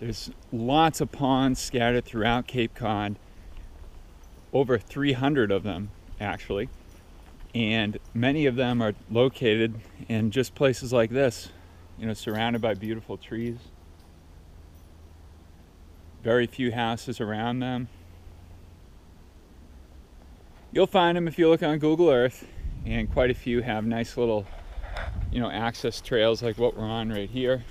There's lots of ponds scattered throughout Cape Cod, over 300 of them actually, and many of them are located in just places like this, you know, surrounded by beautiful trees. Very few houses around them. You'll find them if you look on Google Earth, and quite a few have nice little, you know, access trails like what we're on right here.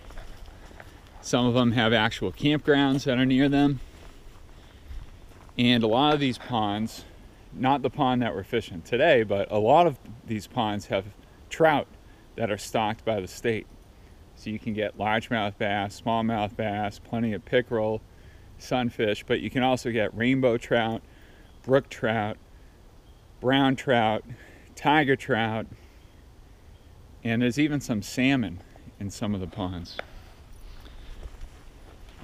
Some of them have actual campgrounds that are near them. And a lot of these ponds, not the pond that we're fishing today, but a lot of these ponds have trout that are stocked by the state. So you can get largemouth bass, smallmouth bass, plenty of pickerel, sunfish, but you can also get rainbow trout, brook trout, brown trout, tiger trout, and there's even some salmon in some of the ponds.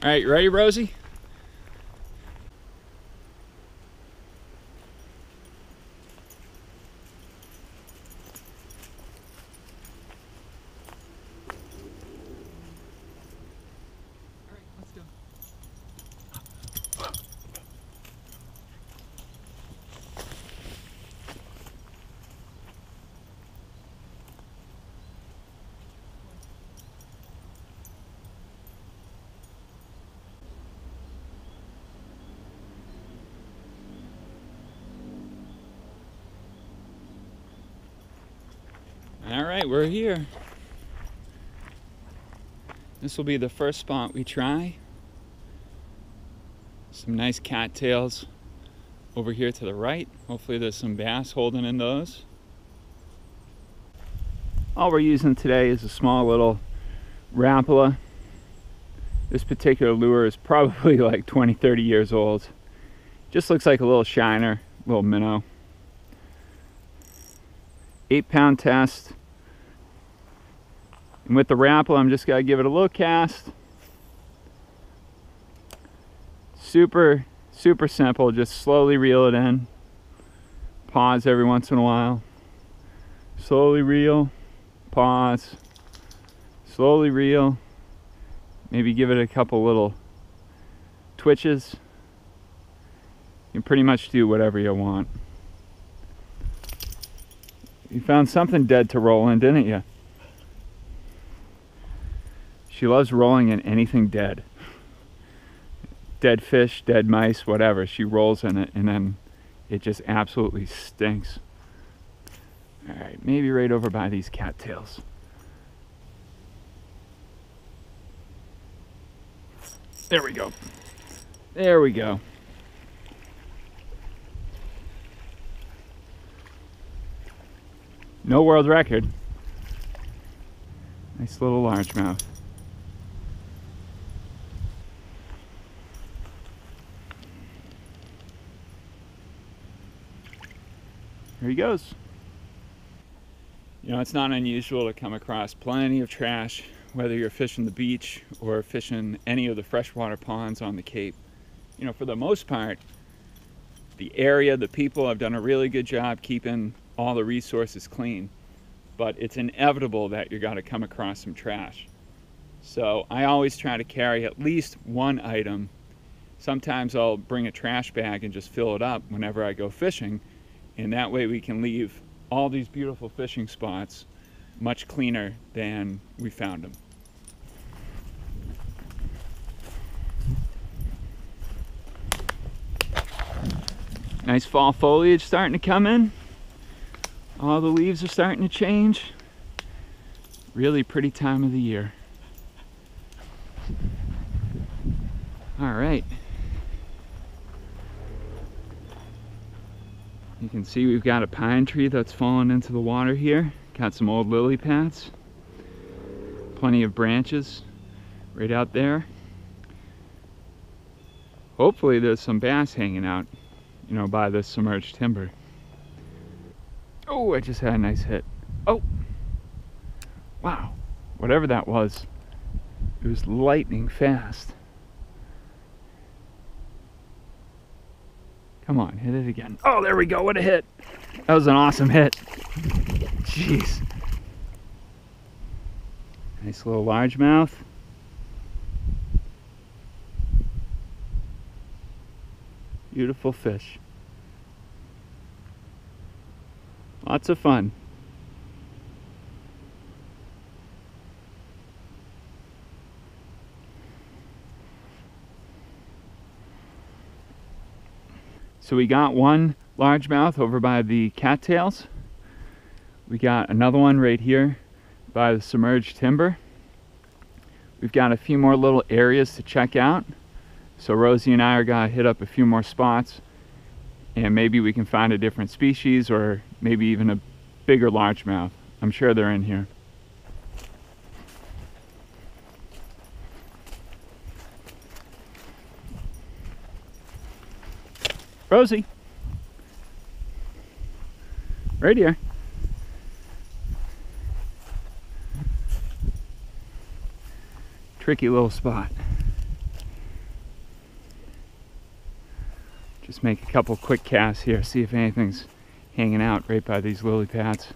All right, you ready, Rosie? All right, we're here. This will be the first spot we try. Some nice cattails over here to the right. Hopefully there's some bass holding in those. All we're using today is a small little Rapala. This particular lure is probably like 20, 30 years old. Just looks like a little shiner, little minnow eight pound test. And with the Rapala, I'm just gonna give it a little cast. Super, super simple. Just slowly reel it in. Pause every once in a while. Slowly reel, pause, slowly reel. Maybe give it a couple little twitches. You can pretty much do whatever you want. You found something dead to roll in, didn't you? She loves rolling in anything dead. Dead fish, dead mice, whatever. She rolls in it and then it just absolutely stinks. All right, maybe right over by these cattails. There we go. There we go. No world record. Nice little largemouth. Here he goes. You know, it's not unusual to come across plenty of trash, whether you're fishing the beach or fishing any of the freshwater ponds on the Cape. You know, for the most part, the area, the people have done a really good job keeping all the resources clean, but it's inevitable that you're going to come across some trash. So I always try to carry at least one item. Sometimes I'll bring a trash bag and just fill it up whenever I go fishing, and that way we can leave all these beautiful fishing spots much cleaner than we found them. Nice fall foliage starting to come in. All the leaves are starting to change. Really pretty time of the year. All right. You can see we've got a pine tree that's fallen into the water here. Got some old lily pads. Plenty of branches right out there. Hopefully there's some bass hanging out, you know, by this submerged timber. Oh, I just had a nice hit. Oh, wow. Whatever that was, it was lightning fast. Come on, hit it again. Oh, there we go, what a hit. That was an awesome hit. Jeez. Nice little largemouth. Beautiful fish. Lots of fun. So we got one largemouth over by the cattails. We got another one right here by the submerged timber. We've got a few more little areas to check out. So Rosie and I are gonna hit up a few more spots and maybe we can find a different species or maybe even a bigger largemouth. I'm sure they're in here. Rosie. Right here. Tricky little spot. Just make a couple quick casts here, see if anything's hanging out right by these lily pads.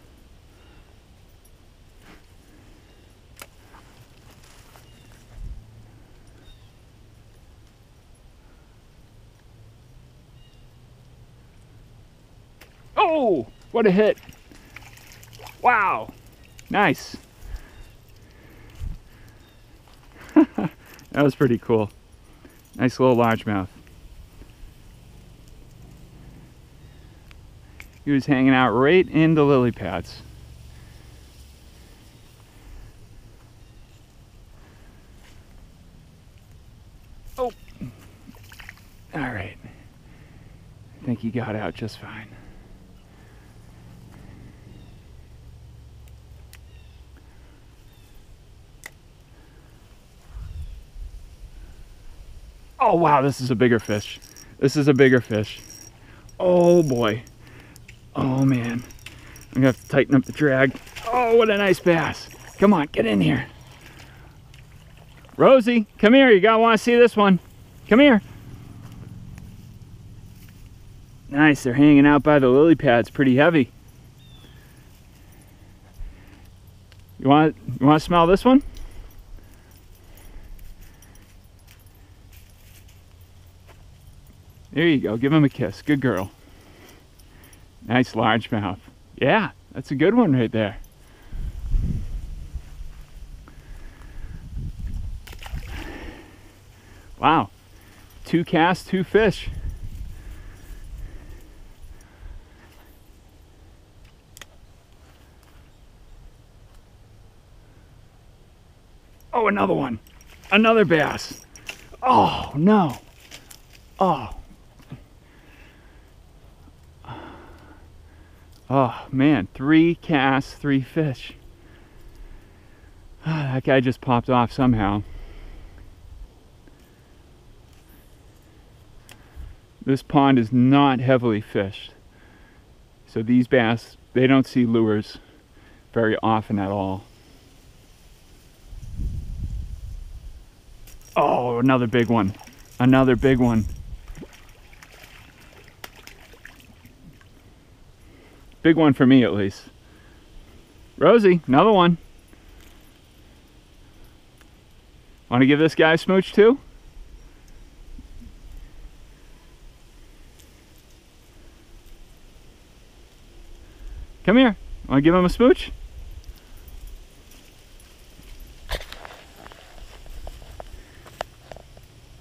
Oh, what a hit. Wow, nice. that was pretty cool. Nice little largemouth. He was hanging out right in the lily pads. Oh, all right. I think he got out just fine. Oh wow, this is a bigger fish. This is a bigger fish. Oh boy. Oh man. I'm gonna have to tighten up the drag. Oh, what a nice bass. Come on, get in here. Rosie, come here. You gotta wanna see this one. Come here. Nice, they're hanging out by the lily pads, pretty heavy. You want you want to smell this one? There you go. Give him a kiss. Good girl. Nice largemouth. Yeah, that's a good one right there. Wow. Two casts, two fish. Oh, another one. Another bass. Oh, no. Oh, Oh man, three casts, three fish. Ah, that guy just popped off somehow. This pond is not heavily fished. So these bass, they don't see lures very often at all. Oh, another big one. Another big one. Big one for me at least. Rosie, another one. Want to give this guy a smooch too? Come here. Want to give him a smooch?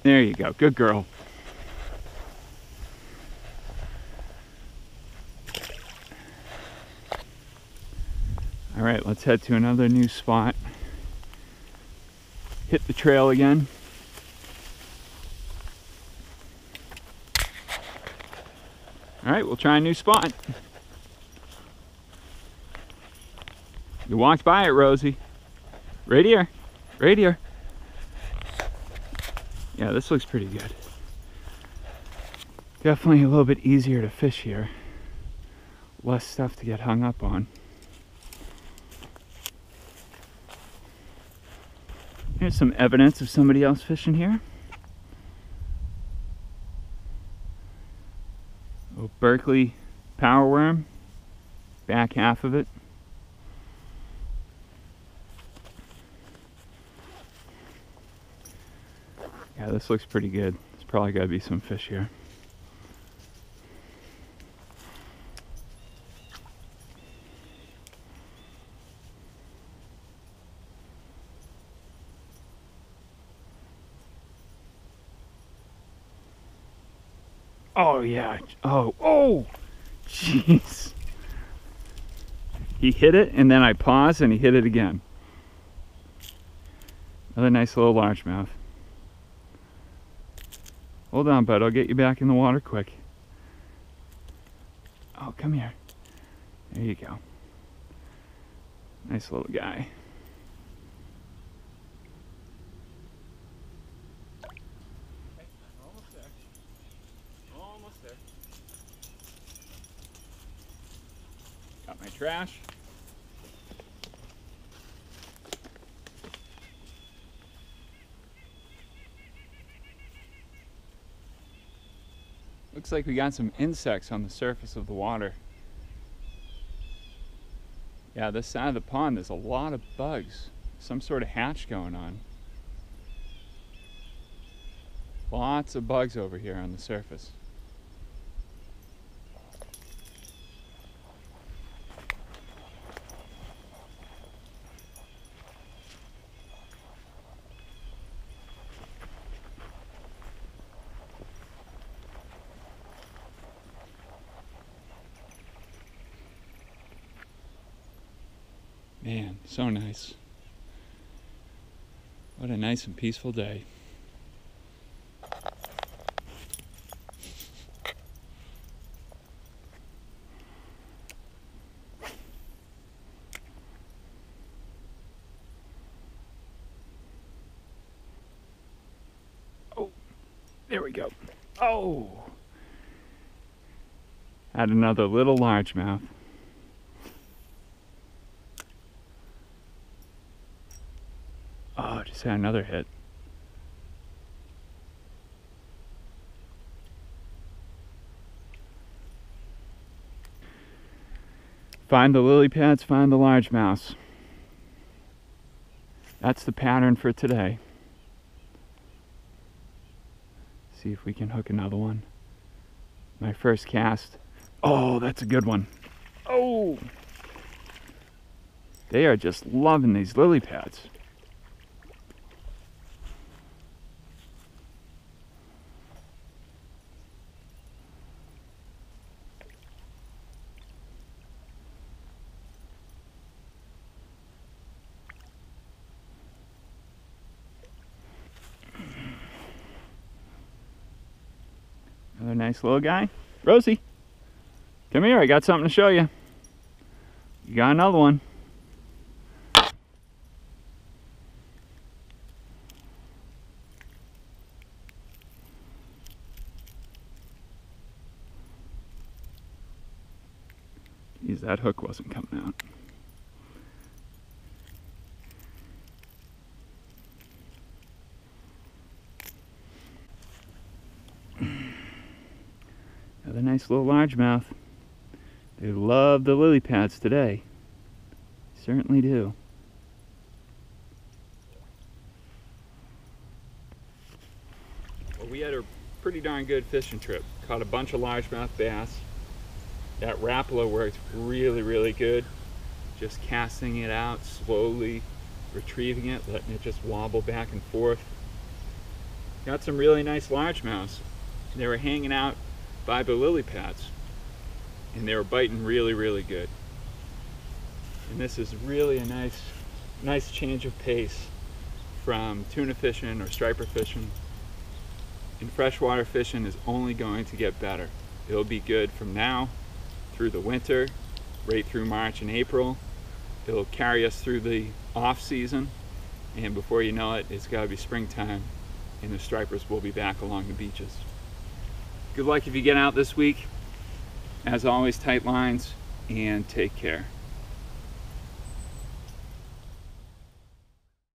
There you go. Good girl. Right, let's head to another new spot. Hit the trail again. All right, we'll try a new spot. You walked by it, Rosie. Right here, right here. Yeah, this looks pretty good. Definitely a little bit easier to fish here. Less stuff to get hung up on. Here's some evidence of somebody else fishing here. Oh, Berkley power worm, back half of it. Yeah, this looks pretty good. There's probably got to be some fish here. Oh yeah. Oh, oh, jeez. He hit it and then I paused and he hit it again. Another nice little largemouth. Hold on, bud. I'll get you back in the water quick. Oh, come here. There you go. Nice little guy. Almost there. Almost there. Got my trash. Looks like we got some insects on the surface of the water. Yeah, this side of the pond, there's a lot of bugs. Some sort of hatch going on. Lots of bugs over here on the surface. Man, so nice. What a nice and peaceful day. Oh, there we go. Oh! Add another little largemouth. Another hit. Find the lily pads, find the largemouths. That's the pattern for today. See if we can hook another one. My first cast. Oh, that's a good one. Oh! They are just loving these lily pads. Another nice little guy. Rosie, come here. I got something to show you. You got another one. Geez, that hook wasn't coming out. Little largemouth. They love the lily pads today. Certainly do. Well, we had a pretty darn good fishing trip. Caught a bunch of largemouth bass. That Rapala worked really, really good. Just casting it out slowly, retrieving it, letting it just wobble back and forth. Got some really nice largemouths. They were hanging out by the lily pads and they were biting really really good. And this is really a nice nice change of pace from tuna fishing or striper fishing. And freshwater fishing is only going to get better. It'll be good from now through the winter right through March and April. It'll carry us through the off season and before you know it it's got to be springtime and the stripers will be back along the beaches Good luck if you get out this week. As always, tight lines and take care.